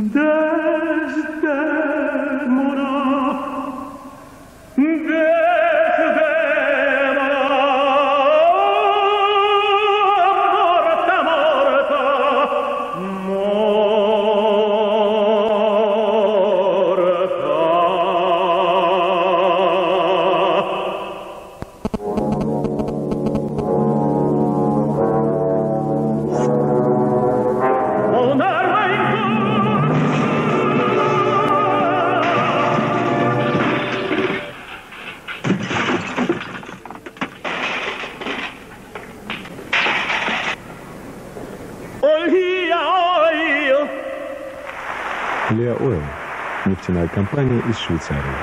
desde morar. Леа Ойл – нефтяная компания из Швейцарии.